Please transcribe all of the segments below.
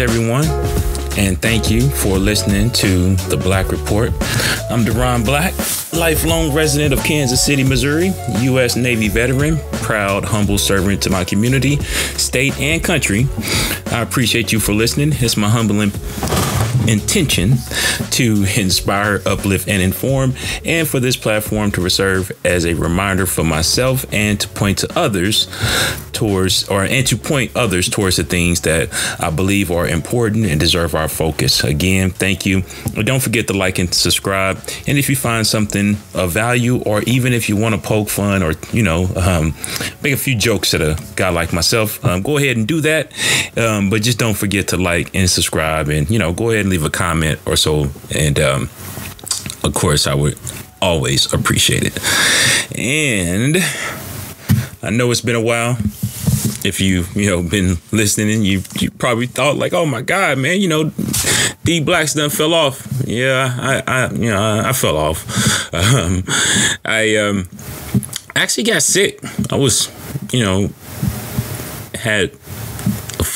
Everyone, and thank you for listening to the Black Report. I'm Derron Black, lifelong resident of Kansas City, Missouri, U.S. Navy veteran, proud, humble servant to my community, state, and country. I appreciate you for listening. It's my humbling intention to inspire, uplift, and inform, and for this platform to serve as a reminder for myself and to point to others towards, or and to point others towards the things that I believe are important and deserve our focus. Again, thank you. Don't forget to like and subscribe. And if you find something of value, or even if you want to poke fun or you know um, make a few jokes at a guy like myself, um, go ahead and do that. Um, but just don't forget to like and subscribe, and you know go ahead and leave a comment or so. And um, of course, I would always appreciate it. And I know it's been a while. If you you know been listening, you you probably thought like, oh my god, man, you know, D Blacks done fell off. Yeah, I I you know I, I fell off. Um, I um actually got sick. I was you know had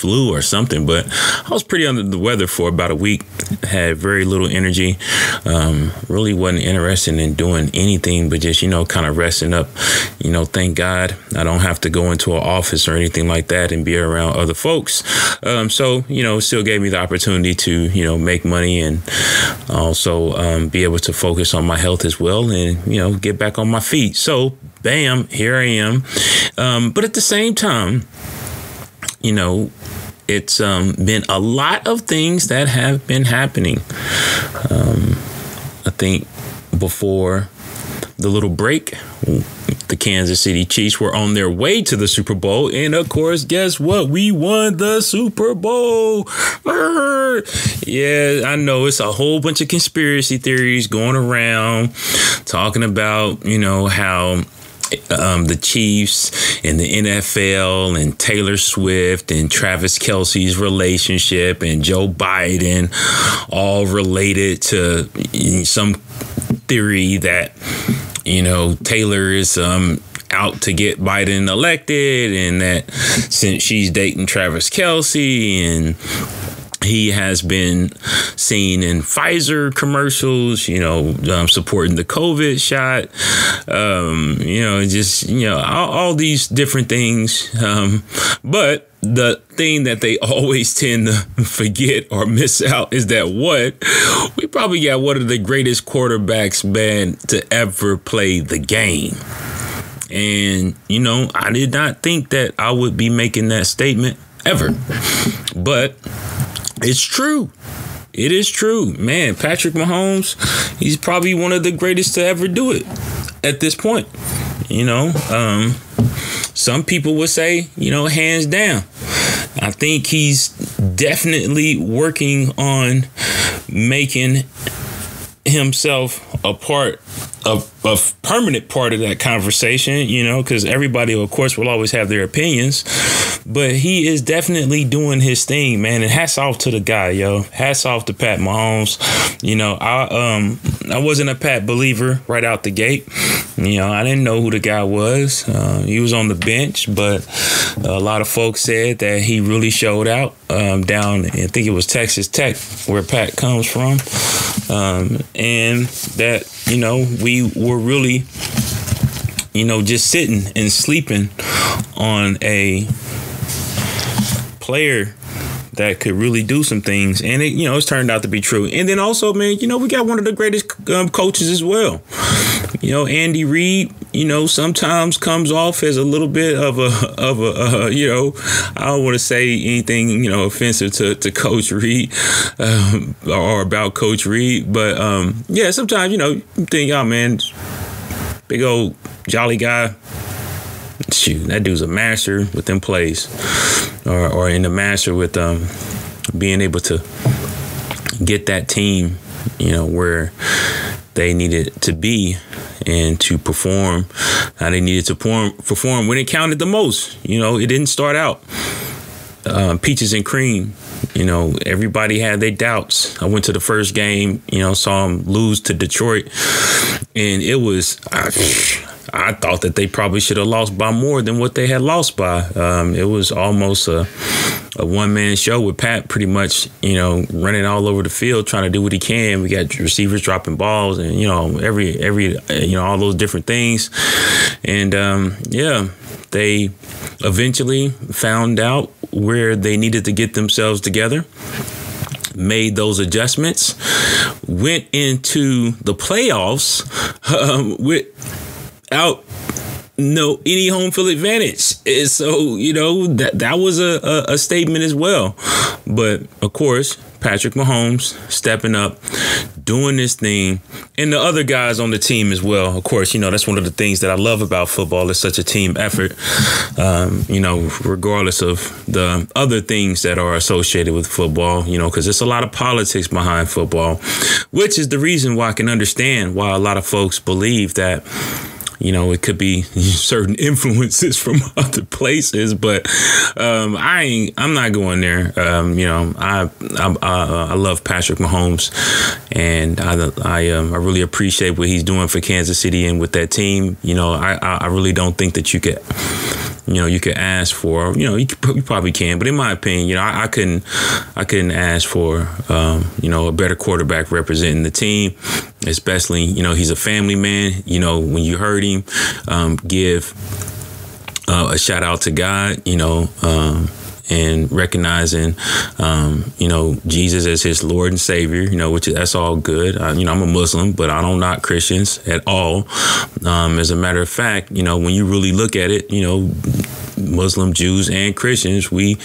flu or something, but I was pretty under the weather for about a week. Had very little energy. Um, really wasn't interested in doing anything but just, you know, kind of resting up. You know, thank God I don't have to go into an office or anything like that and be around other folks. Um, so, you know, still gave me the opportunity to, you know, make money and also um, be able to focus on my health as well and, you know, get back on my feet. So, bam, here I am. Um, but at the same time, you know, it's um, been a lot of things that have been happening. Um, I think before the little break, the Kansas City Chiefs were on their way to the Super Bowl. And of course, guess what? We won the Super Bowl. Yeah, I know it's a whole bunch of conspiracy theories going around talking about, you know, how um, the Chiefs and the NFL and Taylor Swift and Travis Kelce's relationship and Joe Biden, all related to some theory that you know Taylor is um, out to get Biden elected, and that since she's dating Travis Kelce and he has been seen in Pfizer commercials, you know, um, supporting the COVID shot, um, you know, just, you know, all, all these different things. Um, but the thing that they always tend to forget or miss out is that what we probably got one of the greatest quarterbacks man to ever play the game. And, you know, I did not think that I would be making that statement ever. But it's true. It is true. Man, Patrick Mahomes, he's probably one of the greatest to ever do it at this point. You know, um, some people would say, you know, hands down. I think he's definitely working on making himself a part of a permanent part of that conversation, you know, because everybody, of course, will always have their opinions. But he is definitely doing his thing, man. And hats off to the guy, yo. Hats off to Pat Mahomes. You know, I um I wasn't a Pat believer right out the gate. You know, I didn't know who the guy was. Uh, he was on the bench, but a lot of folks said that he really showed out um, down. I think it was Texas Tech, where Pat comes from, um, and that you know we were really you know just sitting and sleeping on a player that could really do some things, and it you know it's turned out to be true. And then also, man, you know we got one of the greatest um, coaches as well. You know, Andy Reid. You know, sometimes comes off as a little bit of a of a uh, you know I don't want to say anything you know offensive to to Coach Reid um, or about Coach Reid, but um, yeah, sometimes you know you think, oh man, big old jolly guy shoot, that dude's a master with them plays, or or in the master with um being able to get that team, you know, where they needed to be and to perform how they needed to perform, perform when it counted the most. You know, it didn't start out uh, peaches and cream. You know, everybody had their doubts. I went to the first game, you know, saw them lose to Detroit, and it was. I, I thought that they probably should have lost by more than what they had lost by. Um, it was almost a a one man show with Pat pretty much, you know, running all over the field trying to do what he can. We got receivers dropping balls and, you know, every, every, you know, all those different things. And um, yeah, they eventually found out where they needed to get themselves together made those adjustments, went into the playoffs um, without no any home field advantage. And so you know that that was a, a, a statement as well. But of course, Patrick Mahomes stepping up, doing this thing, and the other guys on the team as well. Of course, you know that's one of the things that I love about football. It's such a team effort. Um, you know, regardless of the other things that are associated with football. You know, because there's a lot of politics behind football, which is the reason why I can understand why a lot of folks believe that you know, it could be certain influences from other places, but um, I ain't, I'm not going there. Um, you know, I, I, I love Patrick Mahomes, and I I, um, I really appreciate what he's doing for Kansas City and with that team. You know, I I really don't think that you could you know you could ask for you know you, could, you probably can but in my opinion you know I, I couldn't I couldn't ask for um, you know a better quarterback representing the team especially you know he's a family man. You know when you heard him um, give uh, a shout out to God you know um, and recognizing, um, you know, Jesus as his Lord and Savior, you know, which is, that's all good. Uh, you know, I'm a Muslim, but I don't knock Christians at all. Um, as a matter of fact, you know, when you really look at it, you know, Muslim, Jews, and Christians, we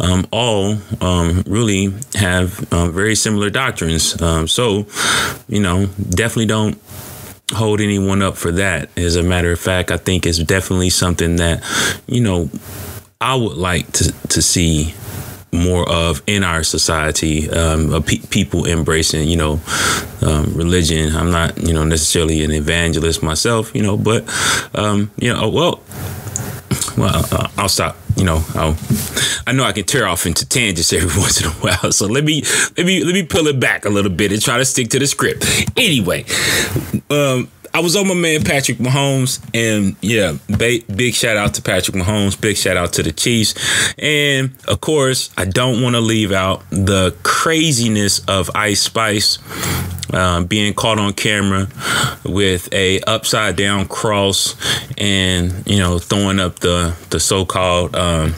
um, all um, really have uh, very similar doctrines. Um, so, you know, definitely don't hold anyone up for that. As a matter of fact, I think it's definitely something that, you know, I would like to to see more of in our society um, pe- people embracing you know um, religion. I'm not you know necessarily an evangelist myself you know but um, you know well well uh, i'll stop you know I'll, i know i can tear off into tangents every once in a while so let me let me let me pull it back a little bit and try to stick to the script. Anyway um I was on my man Patrick Mahomes, and yeah, big, big shout out to Patrick Mahomes. Big shout out to the Chiefs, and of course, I don't want to leave out the craziness of Ice Spice um, being caught on camera with a upside down cross, and you know, throwing up the the so called um,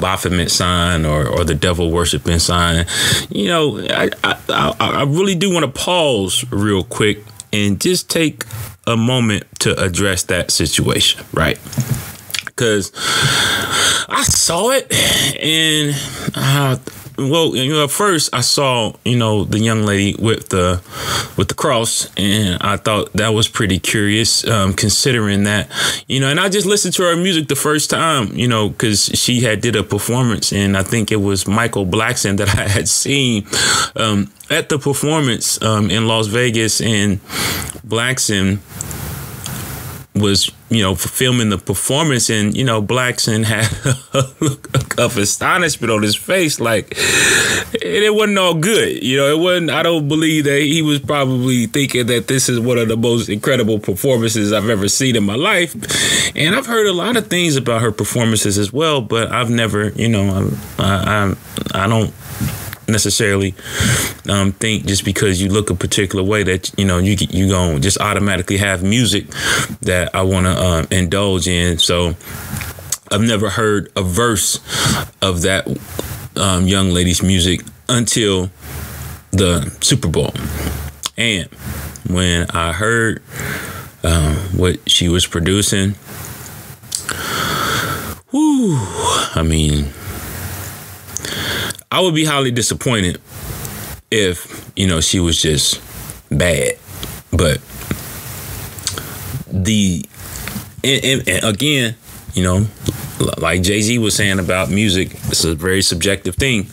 Baphomet sign or or the devil worshiping sign. You know, I I, I really do want to pause real quick and just take a moment to address that situation, right? Because I saw it and uh, well, you know, first I saw, you know, the young lady with the with the cross, and I thought that was pretty curious, um, considering that, you know, and I just listened to her music the first time, you know, because she had did a performance, and I think it was Michael Blackson that I had seen um, at the performance um, in Las Vegas, and Blackson was you know filming the performance and you know Blackson had a look of astonishment on his face like it wasn't all good you know it wasn't I don't believe that he was probably thinking that this is one of the most incredible performances I've ever seen in my life. And I've heard a lot of things about her performances as well but I've never you know I I, I don't necessarily um, think just because you look a particular way that you know you you gonna just automatically have music that I want to uh, indulge in. So I've never heard a verse of that um, young lady's music until the Super Bowl, and when I heard um, what she was producing. Whoo, I mean, I would be highly disappointed if, you know, she was just bad. But the, and, and, and again, you know, like Jay Z was saying about music, it's a very subjective thing.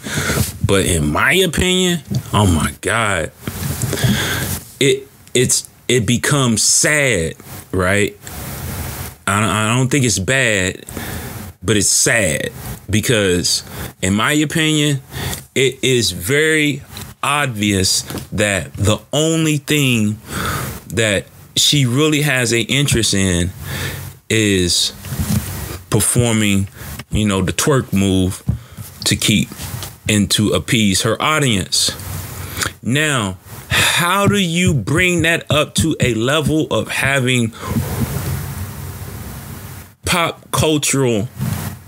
But in my opinion, oh my God, it it's it becomes sad, right? I I don't think it's bad, but it's sad because, in my opinion, it is very obvious that the only thing that she really has a interest in is performing, you know, the twerk move to keep and to appease her audience. Now, how do you bring that up to a level of having pop cultural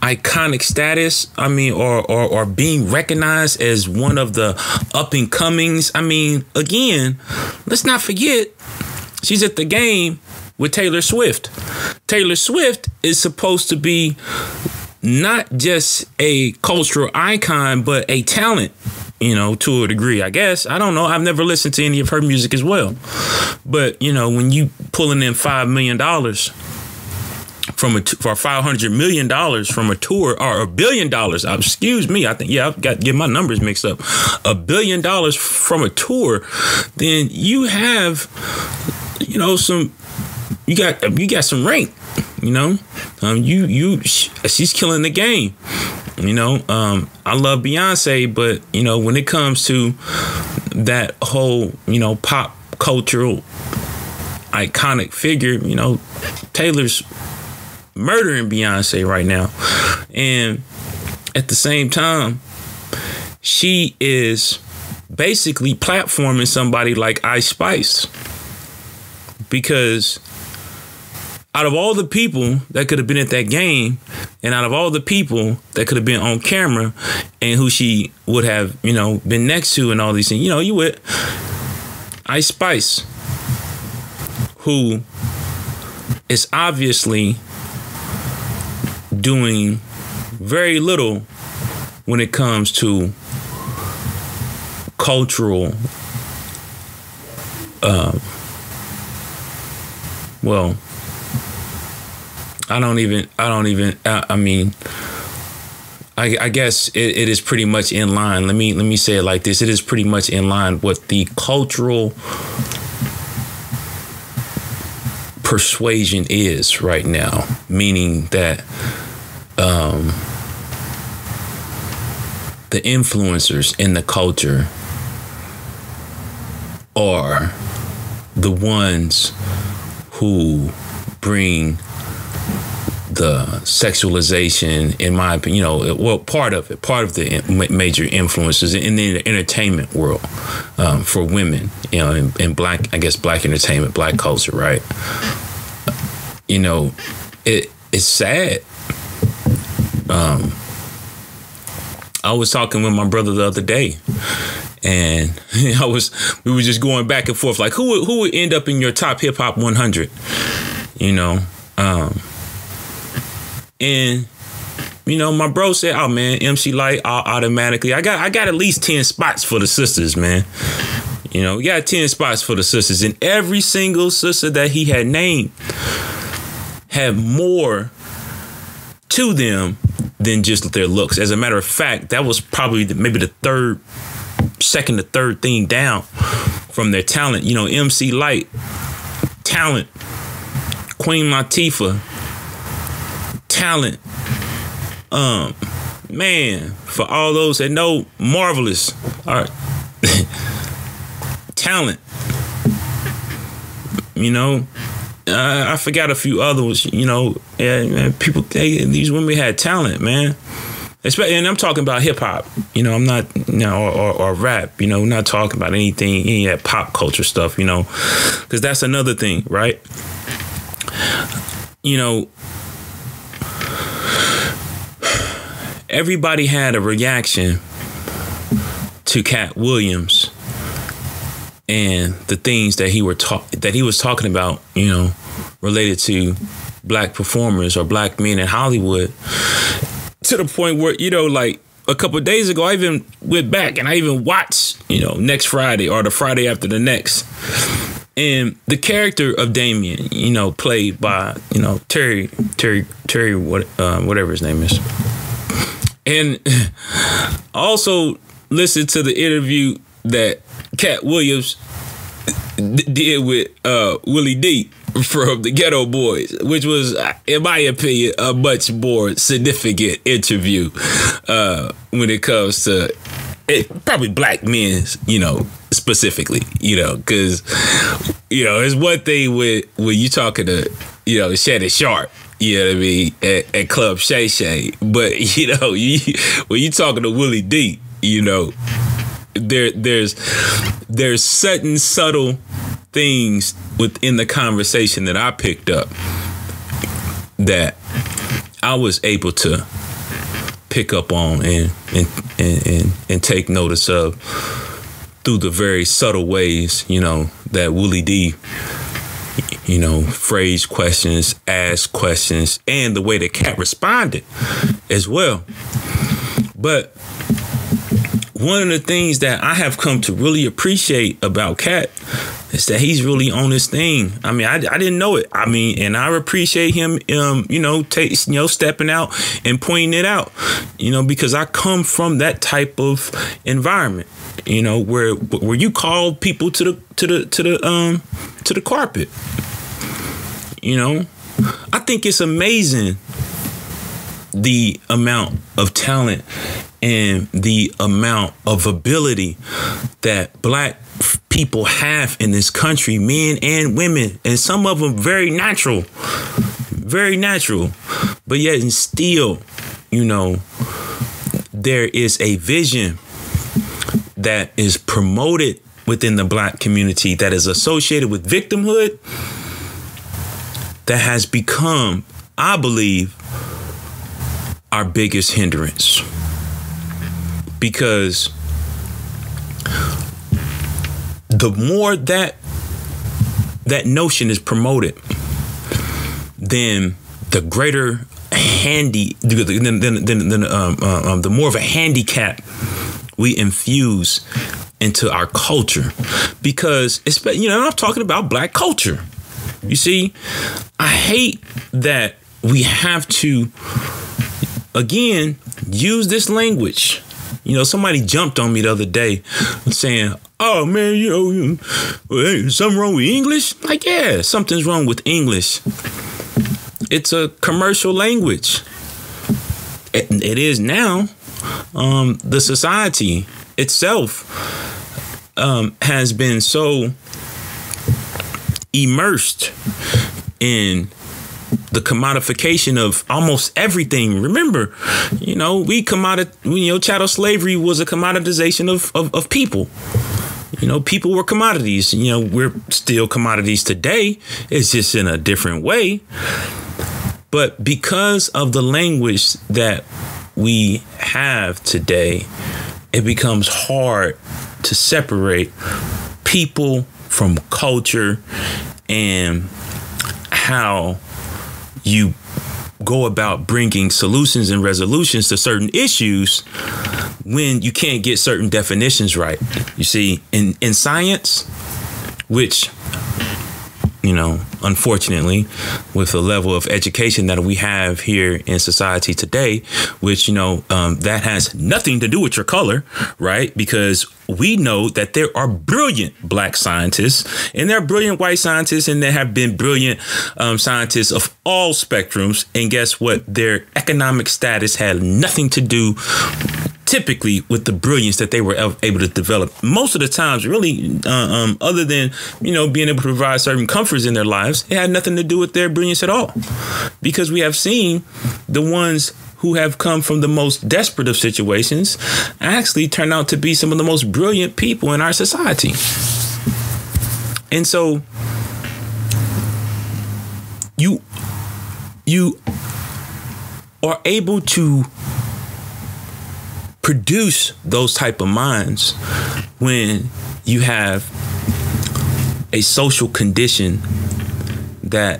iconic status i mean or, or or being recognized as one of the up and comings i mean again let's not forget she's at the game with taylor swift taylor swift is supposed to be not just a cultural icon but a talent you know, to a degree, I guess. I don't know. I've never listened to any of her music as well. But, you know, when you pulling in $5 million from a for 500 million dollars from a tour or a billion dollars, uh, excuse me, I think yeah, I've got get my numbers mixed up. A billion dollars from a tour, then you have you know some you got you got some rank, you know. Um you you she's killing the game. You know, um, I love Beyonce, but you know, when it comes to that whole, you know, pop cultural iconic figure, you know, Taylor's murdering Beyonce right now. And at the same time, she is basically platforming somebody like Ice Spice because out of all the people that could have been at that game, and out of all the people that could have been on camera, and who she would have, you know, been next to, and all these things, you know, you would Ice Spice, who is obviously doing very little when it comes to cultural, uh, well I don't even. I don't even. I, I mean, I, I guess it, it is pretty much in line. Let me let me say it like this. It is pretty much in line with the cultural persuasion is right now, meaning that um, the influencers in the culture are the ones who bring the sexualization, in my opinion, you know, well, part of it, part of the major influences in the entertainment world um, for women, you know, in, in, black, I guess, black entertainment, black culture, right? You know, it it's sad. Um, I was talking with my brother the other day, and I was we were just going back and forth, like who who would end up in your top hip hop 100, you know. Um, and you know, my bro said, "Oh man, MC Lyte automatically. I got I got at least ten spots for the sisters, man. You know, we got ten spots for the sisters, and every single sister that he had named had more to them than just their looks. As a matter of fact, that was probably the, maybe the third, second to third thing down from their talent. You know, MC Lyte, talent, Queen Latifah, talent. Um, man, for all those that know, marvelous. All right, talent. You know, uh, I forgot a few others. You know, yeah, man, people. They, these women had talent, man. Especially, and I'm talking about hip hop. You know, I'm not, you or, or, or rap. You know, not talking about anything, any of that pop culture stuff. You know, because that's another thing, right? You know, everybody had a reaction to Katt Williams and the things that he were talk that he was talking about, you know, related to black performers or black men in Hollywood, to the point where you know, like a couple days ago, I even went back and I even watched, you know, next Friday or the Friday after the next. And the character of Damien, you know, played by, you know, Terry, Terry, Terry, what, uh, whatever his name is and also listen to the interview that Katt Williams did with uh, Willie D from the Geto Boys, which was, in my opinion, a much more significant interview uh, when it comes to it, probably black men, you know, specifically, you know, because you know it's one thing with when you talking to you know Shannon Sharpe You know what I mean? At, at Club Shay Shay. But you know, you, when you talking to Willie D, you know, there there's there's certain subtle things within the conversation that I picked up that I was able to pick up on and and and, and, and take notice of through the very subtle ways, you know, that Willie D you know, phrase questions, ask questions, and the way the Katt responded as well. But one of the things that I have come to really appreciate about Katt is that he's really on his thing. I mean, I, I didn't know it. I mean, and I appreciate him, um, you know, take, you know, stepping out and pointing it out, you know, because I come from that type of environment, you know, where where you call people to the to the to the um to the carpet. You know, I think it's amazing the amount of talent and the amount of ability that black people have in this country, men and women, and some of them very natural, very natural, but yet and still, you know, there is a vision that is promoted within the black community that is associated with victimhood that has become, I believe, our biggest hindrance. Because the more that that notion is promoted, then the greater handy, then then then, then um, uh, um, the more of a handicap we infuse into our culture, because it's you know I'm talking about black culture. You see, I hate that we have to again use this language. You know, somebody jumped on me the other day saying, "Oh man, you know, hey, something wrong with English?" Like, yeah, something's wrong with English. It's a commercial language. it, it is now. Um, the society itself um, has been so immersed in the commodification of almost everything. Remember, you know, we commodit, you know, chattel slavery was a commoditization of, of, of people. You know, people were commodities. You know, we're still commodities today. It's just in a different way. But because of the language that we have today, it becomes hard to separate people from culture and how you go about bringing solutions and resolutions to certain issues when you can't get certain definitions right. You see, in, in science, which you know, unfortunately, with the level of education that we have here in society today, which, you know, um, that has nothing to do with your color, right? Because we know that there are brilliant black scientists and there are brilliant white scientists and there have been brilliant um, scientists of all spectrums. And guess what? Their economic status had nothing to do typically with the brilliance that they were able to develop. Most of the times, really, uh, um, other than you know being able to provide certain comforts in their lives, it had nothing to do with their brilliance at all. Because we have seen the ones who have come from the most desperate of situations actually turn out to be some of the most brilliant people in our society. And so you you are able to produce those type of minds when you have a social condition that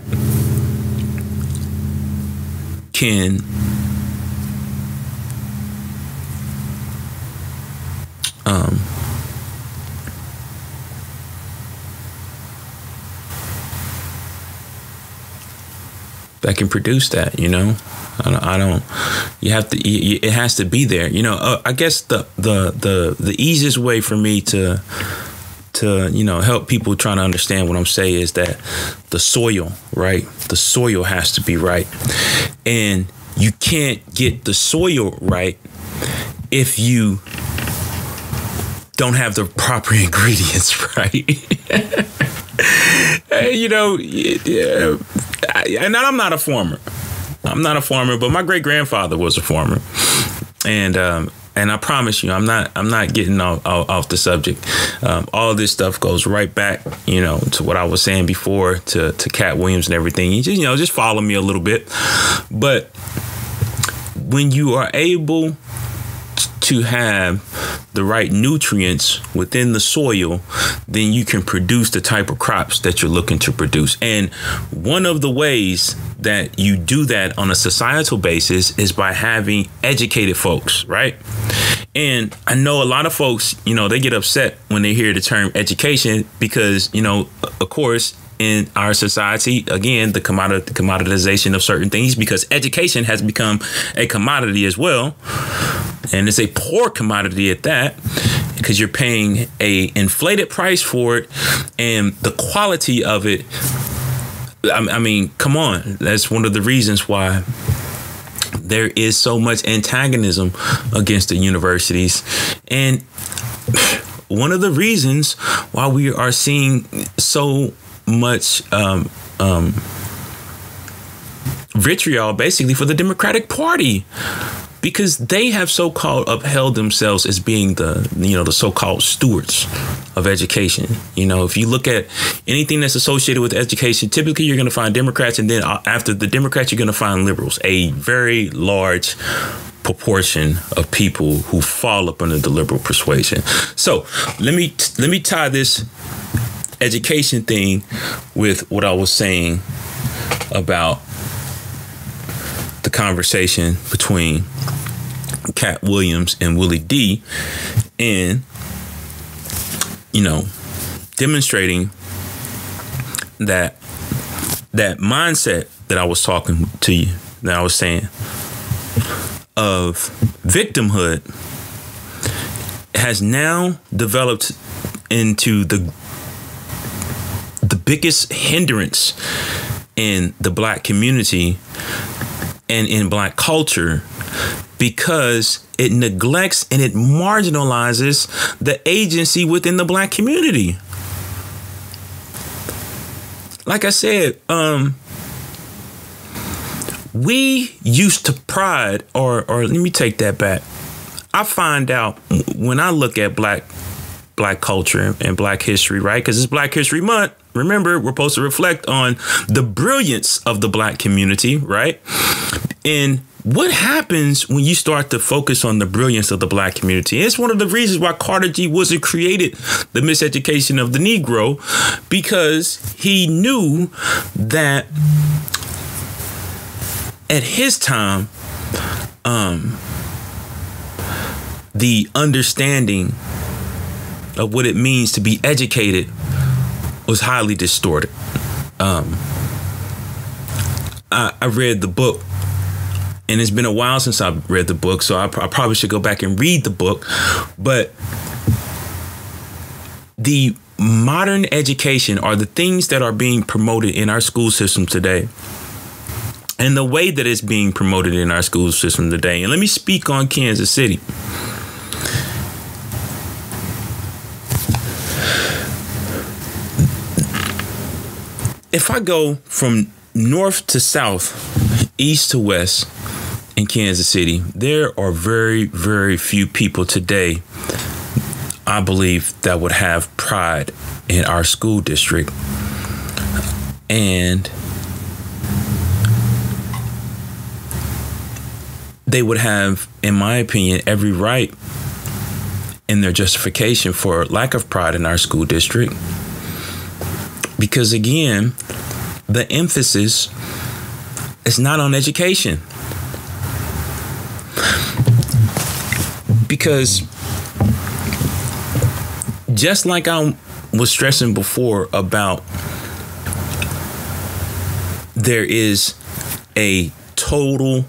can um, that can produce that, you know. I don't, I don't you have to. it has to be there. You know. Uh, I guess the the the the easiest way for me to to you know help people trying to understand what I'm saying is that the soil, right? The soil has to be right, and you can't get the soil right if you don't have the proper ingredients right. you know, yeah, and I'm not a farmer I'm not a farmer, but my great grandfather was a farmer, and um, and I promise you, I'm not I'm not getting off, off the subject. Um, all this stuff goes right back, you know, to what I was saying before to to Katt Williams and everything. You just you know just follow me a little bit, but when you are able to have the right nutrients within the soil, then you can produce the type of crops that you're looking to produce. And one of the ways that you do that on a societal basis is by having educated folks, right? And I know a lot of folks, you know, they get upset when they hear the term education because, you know, of course, in our society. Again, the commoditization of certain things because education has become a commodity as well, and it's a poor commodity at that because you're paying a inflated price for it, and the quality of it. I mean, come on, that's one of the reasons why there is so much antagonism against the universities and one of the reasons why we are seeing so much um, um, vitriol basically for the Democratic Party. Because they have so-called upheld themselves as being the you know the so-called stewards of education. You know if you look at anything that's associated with education typically you're going to find democrats and then uh, after the democrats you're going to find liberals a very large proportion of people who fall up under the liberal persuasion. So let me let me tie this education thing with what I was saying about the conversation between Katt Williams and Willie D and you know demonstrating that that mindset that I was talking to you that I was saying of victimhood has now developed into the the biggest hindrance in the black community and in black culture because it neglects and it marginalizes the agency within the black community. Like I said, um, we used to pride, or or let me take that back. I find out when I look at black black culture and black history, right? Because it's Black History Month. Remember, we're supposed to reflect on the brilliance of the black community, right? And what happens when you start to focus on the brilliance of the black community? It's one of the reasons why Carter G Woodson created the miseducation of the Negro because he knew that at his time, um, the understanding of what it means to be educated was highly distorted. Um, I, I read the book and it's been a while since I've read the book, so I, I, probably should go back and read the book. But the modern education are the things that are being promoted in our school system today. And the way that it's being promoted in our school system today. And let me speak on Kansas City. If I go from north to south, east to west in Kansas City, there are very, very few people today, I believe, that would have pride in our school district. And they would have, in my opinion, every right in their justification for lack of pride in our school district because again, the emphasis is not on education. Because just like I was stressing before about there is a total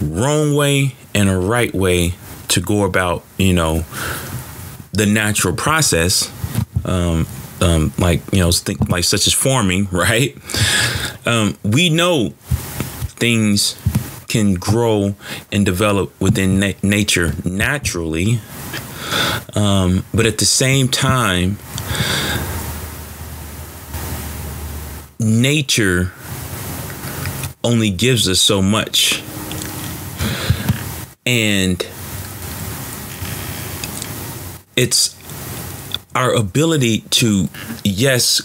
wrong way and a right way to go about, you know, the natural process. Um, um, like you know, think like such as farming, right? Um, we know things can grow and develop within na- nature naturally, um, but at the same time, nature only gives us so much. And it's our ability to, yes,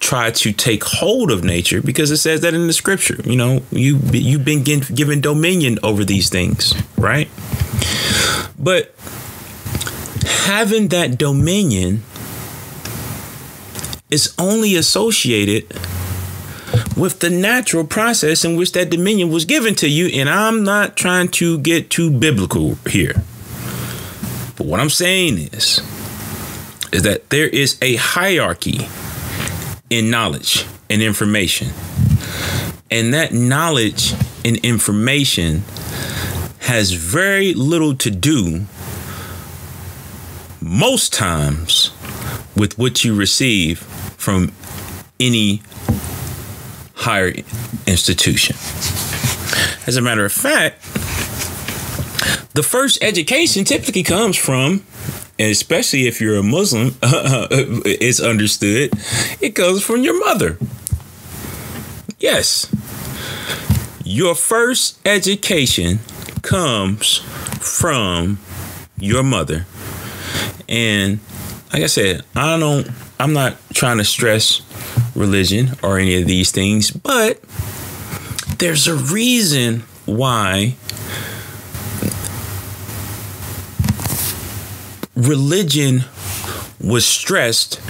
try to take hold of nature because it says that in the scripture. You know, you you've been given dominion over these things, right? But having that dominion is only associated with the natural process in which that dominion was given to you. And I'm not trying to get too biblical here. But what I'm saying is, is that there is a hierarchy in knowledge and information. And that knowledge and information has very little to do most times with what you receive from any higher institution. As a matter of fact, the first education typically comes from, and especially if you're a Muslim, it's understood, it comes from your mother. Yes. Your first education comes from your mother. And like I said, I don't I'm not trying to stress religion or any of these things, but there's a reason why religion was stressed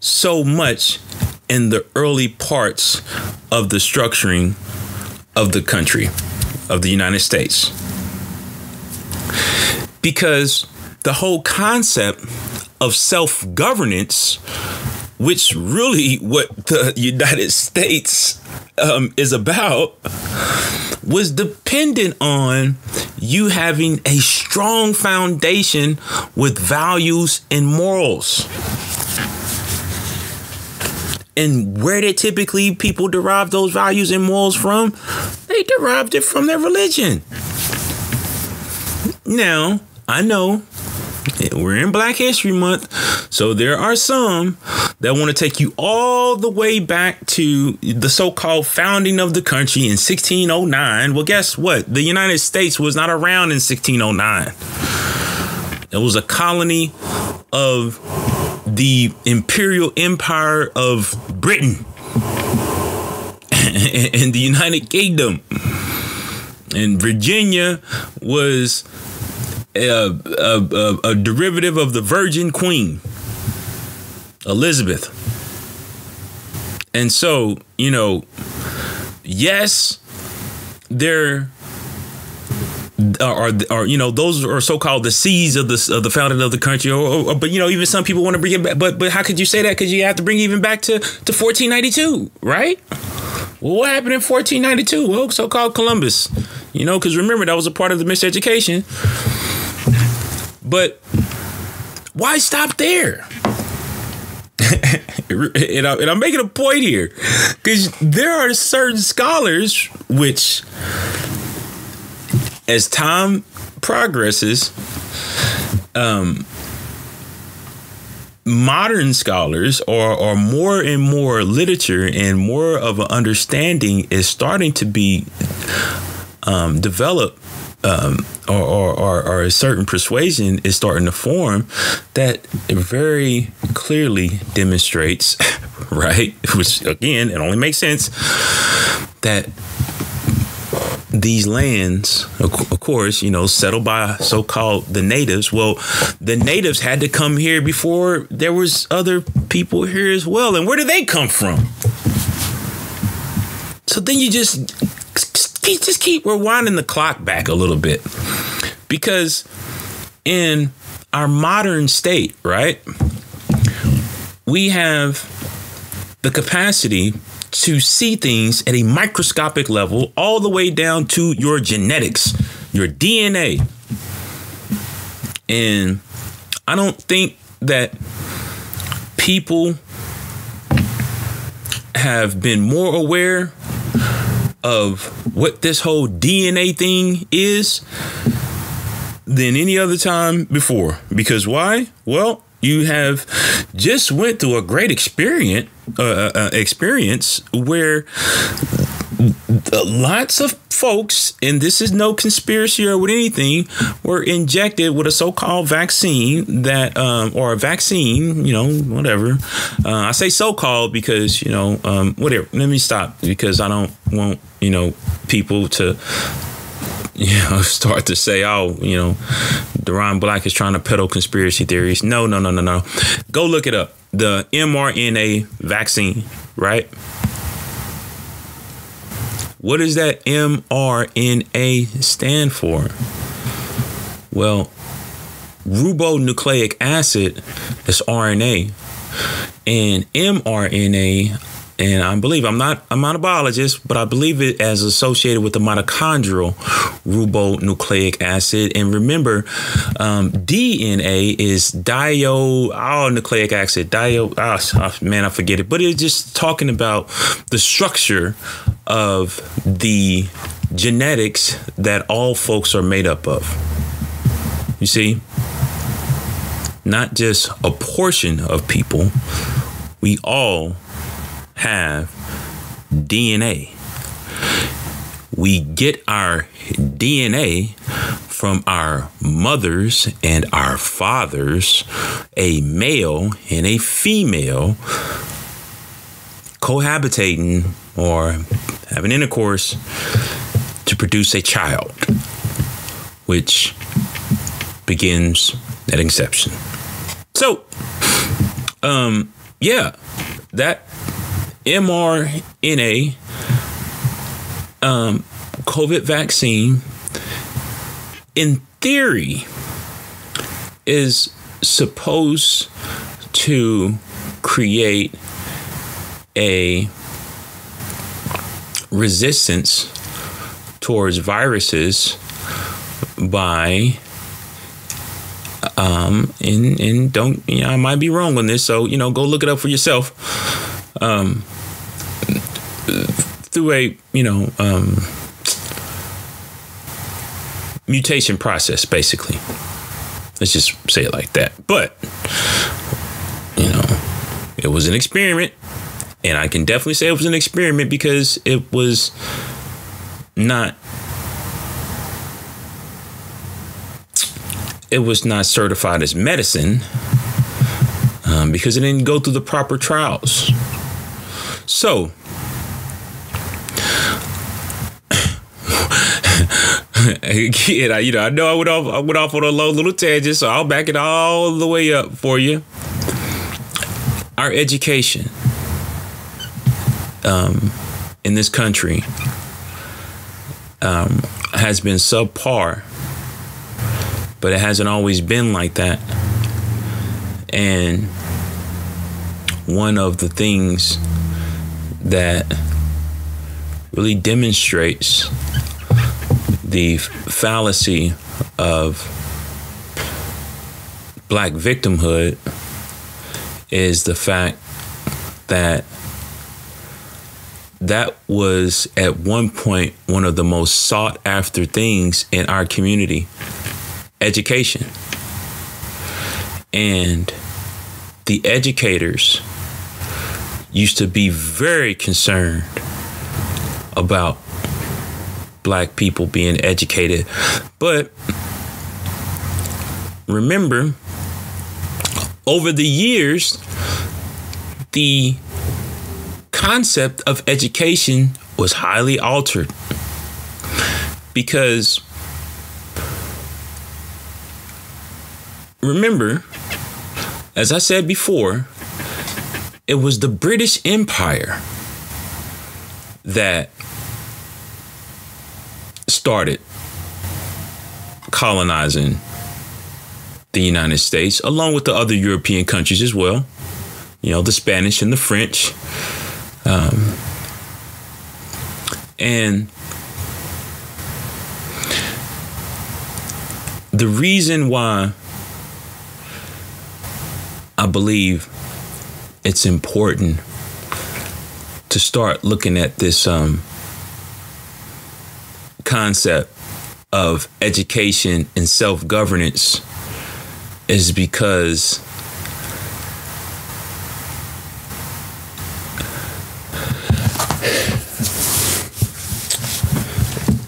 so much in the early parts of the structuring of the country, of the United States. Because the whole concept of self governance, which really what the United States um, is about, was dependent on you having a strong foundation with values and morals. And where did typically people derive those values and morals from? They derived it from their religion. Now, I know we're in Black History Month, so there are some that want to take you all the way back to the so called founding of the country in 1609. Well, guess what? The United States was not around in 1609, it was a colony of the imperial empire of Britain and the United Kingdom. And Virginia was a, a, a, derivative of the Virgin Queen, Elizabeth. And so, you know, yes, there are, are you know those are so-called the seeds of the of the founding of the country or, or, but you know even some people want to bring it back but but how could you say that because you have to bring even back to to 1492 right well what happened in 1492 well so-called columbus you know because remember that was a part of the miseducation but why stop there? and, I, and I'm making a point here because there are certain scholars which, as time progresses, um, modern scholars or, or more and more literature and more of an understanding is starting to be um, developed um, or, or, or, a certain persuasion is starting to form that very clearly demonstrates, right? Which again, it only makes sense that these lands, of course, you know, settled by so-called the natives. Well, the natives had to come here before there was other people here as well. And where did they come from? So then you just just keep rewinding the clock back a little bit because in our modern state, right, we have the capacity to see things at a microscopic level, all the way down to your genetics, your DNA. And I don't think that people have been more aware of what this whole DNA thing is than any other time before. Because why? Well, you have just went through a great experience uh, uh, uh experience where lots of folks, and this is no conspiracy or with anything, were injected with a so-called vaccine that, um, or a vaccine, you know, whatever. Uh, I say so-called because you know, um, whatever. Let me stop because I don't want you know people to you know, start to say, oh, you know, Derron Black is trying to peddle conspiracy theories. No, no, no, no, no. Go look it up. The mRNA vaccine, right? What does that mRNA stand for? Well, ribonucleic acid is RNA, and mRNA and I believe I'm not I'm not a biologist, but I believe it as associated with the mitochondrial ribonucleic acid. And remember, um, DNA is dio oh, nucleic acid. Dio oh, man, I forget it, but it's just talking about the structure of the genetics that all folks are made up of. You see, not just a portion of people. We all have DNA. We get our DNA from our mothers and our fathers, a male and a female cohabitating or having intercourse to produce a child, which begins at inception. So, um, yeah, that mRNA um, COVID vaccine, in theory, is supposed to create a resistance towards viruses by um and and don't you know I might be wrong on this so you know go look it up for yourself. Um through a you know um, mutation process, basically. Let's just say it like that. But you know, it was an experiment, and I can definitely say it was an experiment because it was not. It was not certified as medicine um, because it didn't go through the proper trials. So, Kid, I, you know, I know I went off, I went off on a low little tangent, so I'll back it all the way up for you. Our education um, in this country um, has been subpar, but it hasn't always been like that. And one of the things that really demonstrates the fallacy of black victimhood is the fact that that was at one point one of the most sought after things in our community education. And the educators used to be very concerned about black people being educated. But remember, over the years, the concept of education was highly altered because remember, as I said before, it was the British Empire that started colonizing the United States, along with the other European countries as well. You know, the Spanish and the French. Um, and the reason why I believe it's important to start looking at this um, concept of education and self governance is because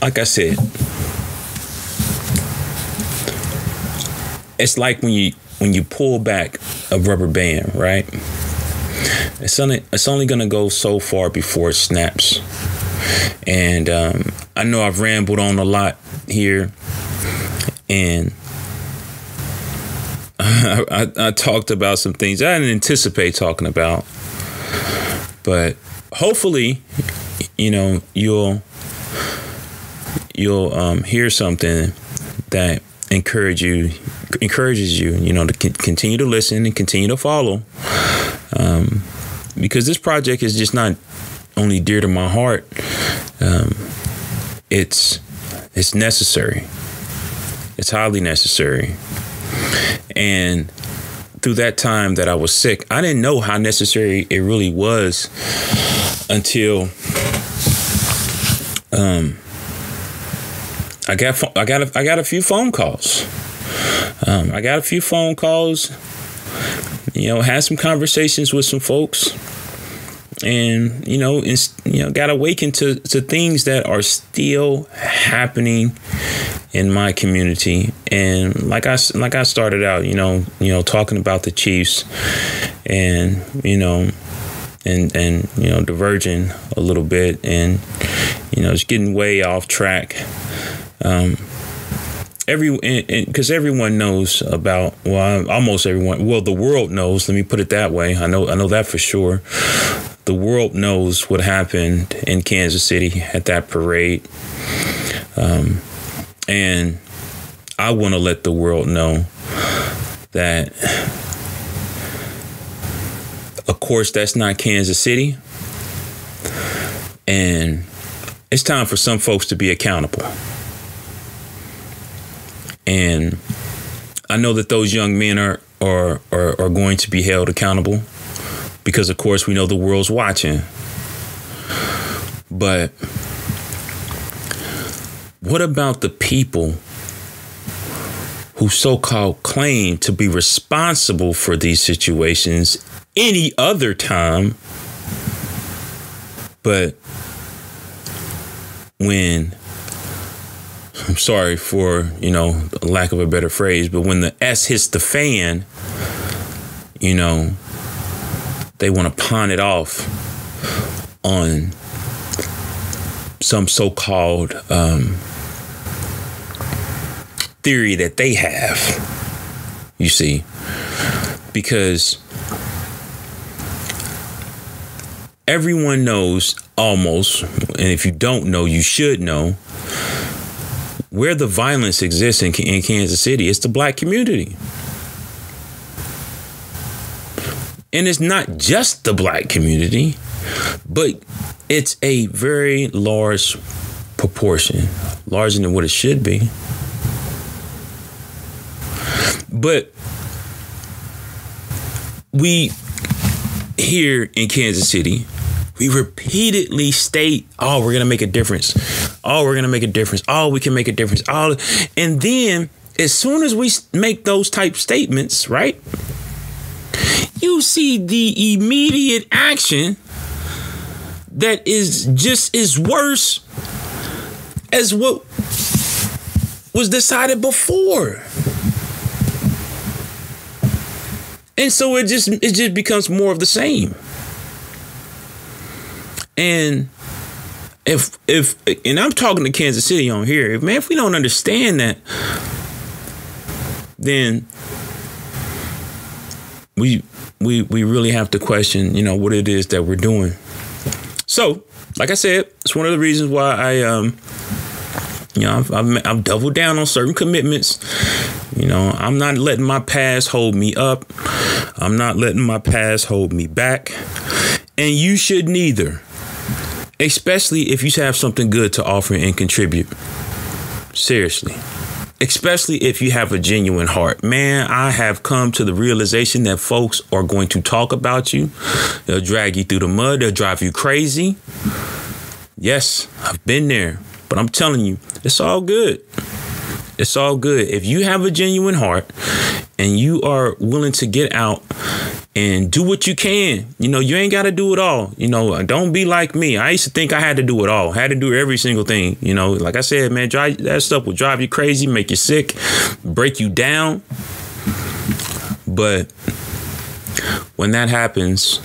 like I said, it's like when you when you pull back a rubber band, right? It's only it's only gonna go so far before it snaps. And um, I know I've rambled on a lot here, and I, I, I talked about some things I didn't anticipate talking about, but hopefully, you know, you'll you'll um, hear something that encourage you encourages you you know to continue to listen and continue to follow. Um, because this project is just not only dear to my heart um, it's it's necessary it's highly necessary and through that time that I was sick I didn't know how necessary it really was until um I got I got a, I got a few phone calls. Um, I got a few phone calls. You know, had some conversations with some folks, and you know, and, you know, got awakened to to things that are still happening in my community. And like I like I started out, you know, you know, talking about the Chiefs, and you know, and and you know, diverging a little bit, and you know, just getting way off track. Um, every because everyone knows about well almost everyone well the world knows let me put it that way. I know i know that for sure the world knows what happened in kansas city at that parade. Um, and i want to let the world know that of course that's not kansas city. And it's time for some folks to be accountable. And I know that those young men are, are, are, are going to be held accountable because, of course, we know the world's watching. But what about the people who so called claim to be responsible for these situations any other time? But when I'm sorry for, you know, lack of a better phrase, but when the S hits the fan, you know, they want to pawn it off on some so called um, theory that they have, you see, because everyone knows almost, and if you don't know, you should know where the violence exists in, in Kansas City, it's the black community. And it's not just the black community, but it's a very large proportion, larger than what it should be. But we here in Kansas City, we repeatedly state, oh, we're going to make a difference. Oh, we're going to make a difference. Oh, we can make a difference. Oh, and then as soon as we make those type statements, right? You see the immediate action that is just as worse as what was decided before. And so it just it just becomes more of the same. And if if and I'm talking to Kansas City on here, man, if we don't understand that, then we we we really have to question, you know, what it is that we're doing. So, like I said, it's one of the reasons why I um you know, I've, I've, I've, doubled down on certain commitments. You know, I'm not letting my past hold me up. I'm not letting my past hold me back. And you should neither especially if you have something good to offer and contribute. Seriously. Especially if you have a genuine heart. Man, I have come to the realization that folks are going to talk about you. They'll drag you through the mud. They'll drive you crazy. Yes, I've been there. But I'm telling you, it's all good. It's all good. If you have a genuine heart and you are willing to get out and do what you can. You know, you ain't got to do it all. You know, uh, don't be like me. I used to think I had to do it all, had to do every single thing. You know, like I said, man, drive, that stuff will drive you crazy, make you sick, break you down. But when that happens,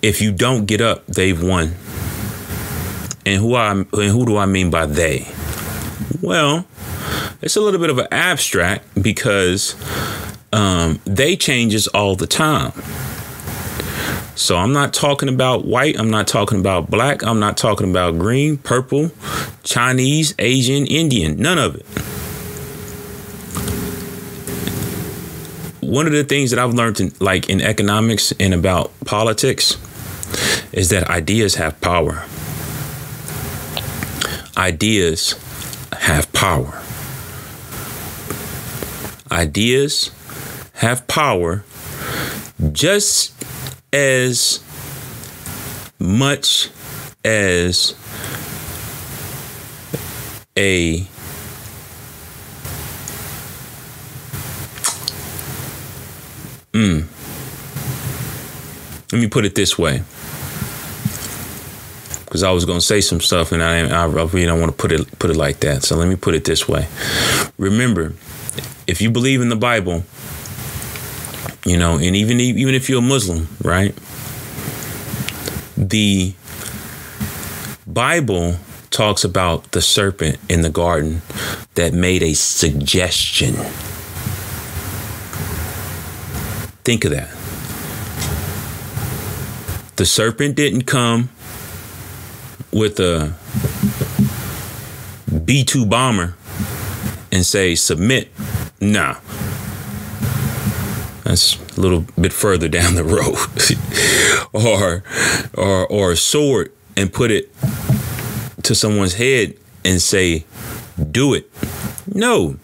if you don't get up, they've won. And who I and who do I mean by they? Well, it's a little bit of an abstract because um, they changes all the time. So I'm not talking about white. I'm not talking about black. I'm not talking about green, purple, Chinese, Asian, Indian. None of it. One of the things that I've learned in, like in economics and about politics is that ideas have power. Ideas have power. Ideas have power just as much as a mm, let me put it this way because I was going to say some stuff and I, I really don't want to put it put it like that. So let me put it this way. Remember, if you believe in the Bible, you know, and even even if you're a Muslim, right? The Bible talks about the serpent in the garden that made a suggestion. Think of that. The serpent didn't come with a B 2 bomber and say, submit. Nah. That's a little bit further down the road. or, or, or a sword and put it to someone's head and say, do it. No.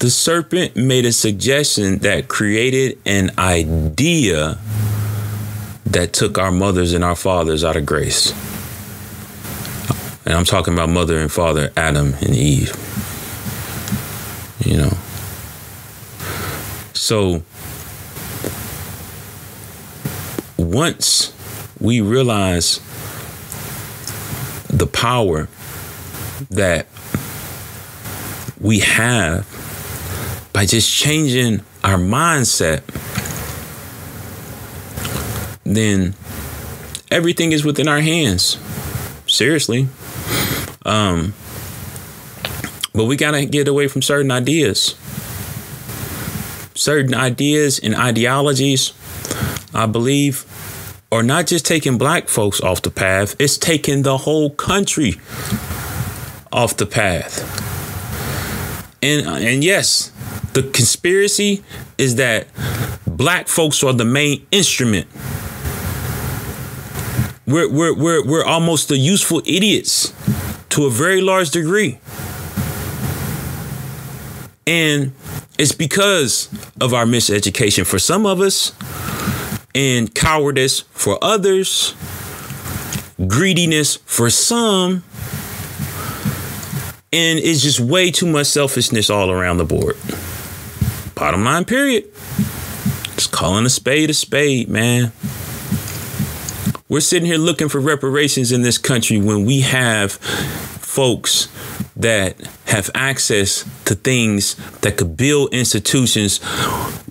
The serpent made a suggestion that created an idea that took our mothers and our fathers out of grace. And I'm talking about mother and father, Adam and Eve. You know. So once we realize the power that we have by just changing our mindset, then everything is within our hands. Seriously. Um, but we got to get away from certain ideas. Certain ideas and ideologies, I believe, are not just taking black folks off the path, it's taking the whole country off the path. And and yes, the conspiracy is that black folks are the main instrument. We're we're we're we're almost the useful idiots to a very large degree. And it's because of our miseducation for some of us and cowardice for others, greediness for some, and it's just way too much selfishness all around the board. Bottom line, period. Just calling a spade a spade, man. We're sitting here looking for reparations in this country when we have folks that have access to things that could build institutions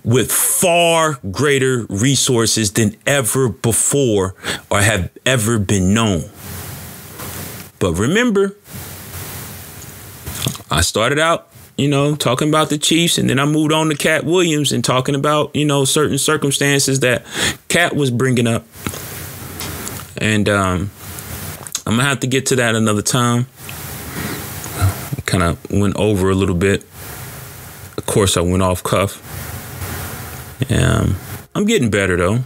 with far greater resources than ever before or have ever been known. But remember, I started out, you know, talking about the Chiefs, and then I moved on to Katt Williams and talking about, you know, certain circumstances that Katt was bringing up. And um, I'm gonna have to get to that another time. Kind of went over a little bit. Of course, I went off cuff. Um, I'm getting better though.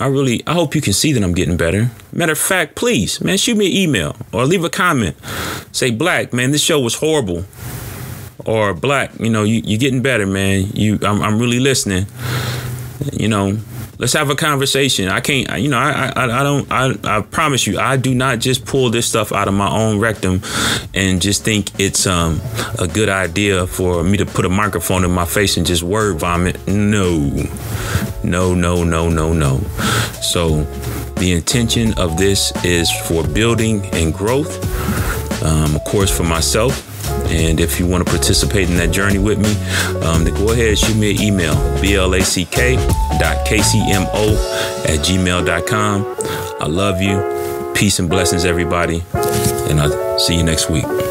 I really, I hope you can see that I'm getting better. Matter of fact, please, man, shoot me an email or leave a comment. Say, Black, man, this show was horrible. Or Black, you know, you, you're getting better, man. You, I'm, I'm really listening. You know, let's have a conversation. I can't, you know, I, I, I don't, I, I promise you, I do not just pull this stuff out of my own rectum and just think it's um a good idea for me to put a microphone in my face and just word vomit. No, no, no, no, no, no. So the intention of this is for building and growth. Um, of course, for myself and if you want to participate in that journey with me, um, then go ahead, and shoot me an email, black.kcmo at gmail.com. I love you. Peace and blessings, everybody. And I'll see you next week.